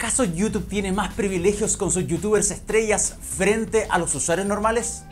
¿Acaso YouTube tiene más privilegios con sus youtubers estrellas frente a los usuarios normales?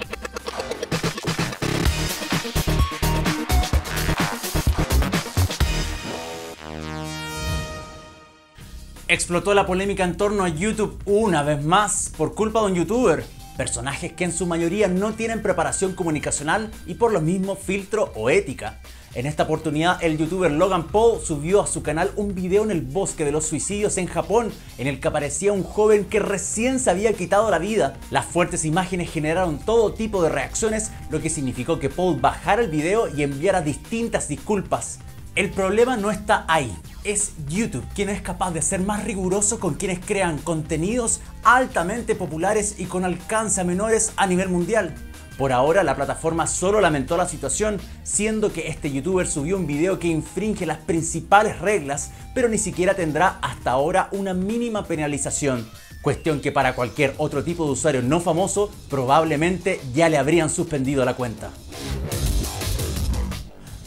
Explotó la polémica en torno a YouTube una vez más por culpa de un youtuber. Personajes que en su mayoría no tienen preparación comunicacional y por lo mismo filtro o ética. En esta oportunidad, el youtuber Logan Paul subió a su canal un video en el bosque de los suicidios en Japón, en el que aparecía un joven que recién se había quitado la vida. Las fuertes imágenes generaron todo tipo de reacciones, lo que significó que Paul bajara el video y enviara distintas disculpas. El problema no está ahí, es YouTube quien es capaz de ser más riguroso con quienes crean contenidos altamente populares y con alcance a menores a nivel mundial. Por ahora la plataforma solo lamentó la situación, siendo que este youtuber subió un video que infringe las principales reglas, pero ni siquiera tendrá hasta ahora una mínima penalización. Cuestión que para cualquier otro tipo de usuario no famoso probablemente ya le habrían suspendido la cuenta.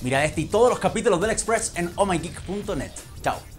Mira este y todos los capítulos del Express en ohmygeek.net. Chao.